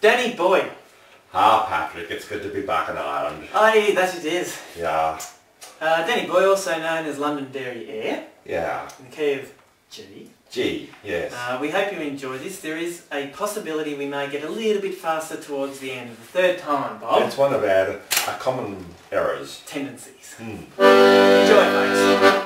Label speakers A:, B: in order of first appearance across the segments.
A: Danny boy.
B: Ah, Patrick, it's good to be back in Ireland.
A: Aye, that it is.
B: Yeah,
A: Uh, Danny Boy, also known as Londonderry Air,
B: yeah.
A: in the key of G.
B: G, yes.
A: Uh, we hope you enjoy this. There is a possibility we may get a little bit faster towards the end. of The third time, Bob.
B: It's one of our uh, common errors.
A: Tendencies.
B: Hmm.
A: Enjoy, folks.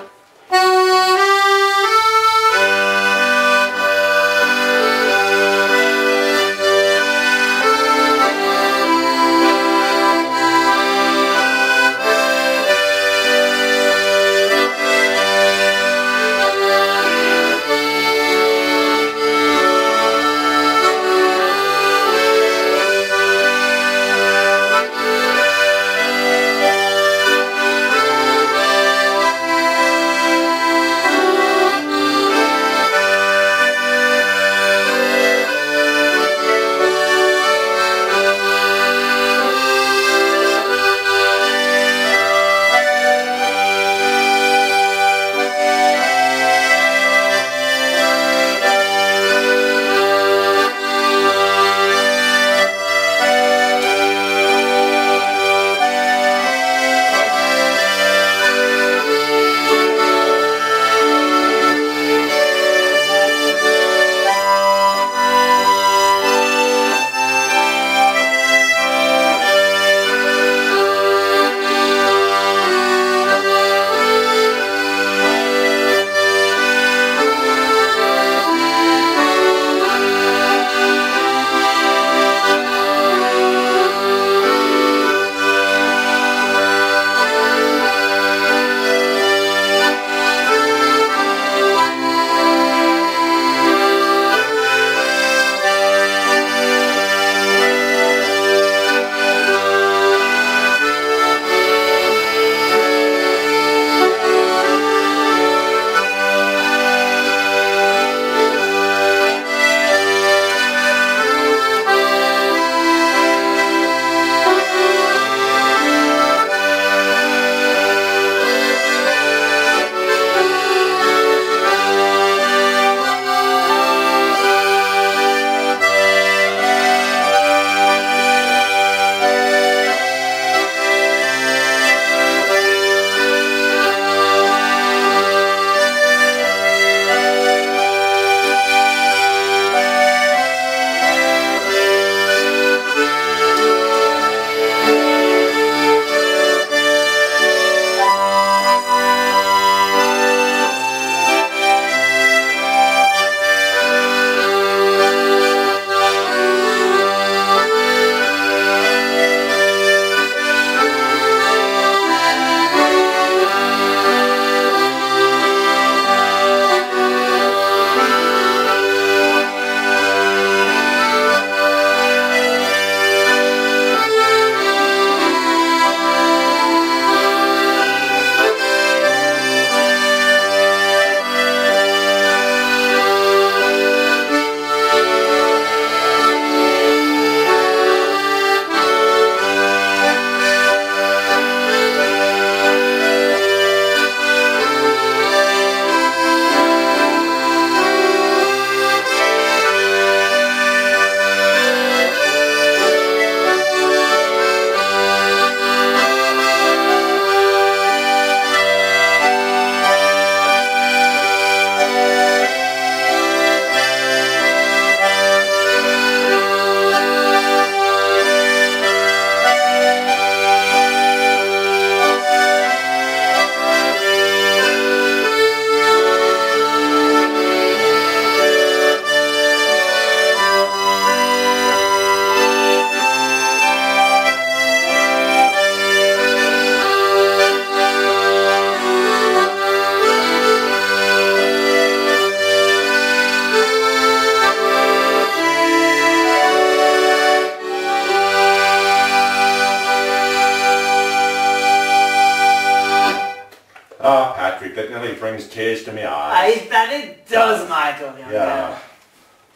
B: Ah, Patrick, that nearly brings tears to my eyes.
A: Aye, that it does, Michael. young
B: Yeah.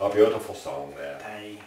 B: A beautiful song there.
A: Aye.